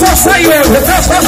só saiu, só saiu.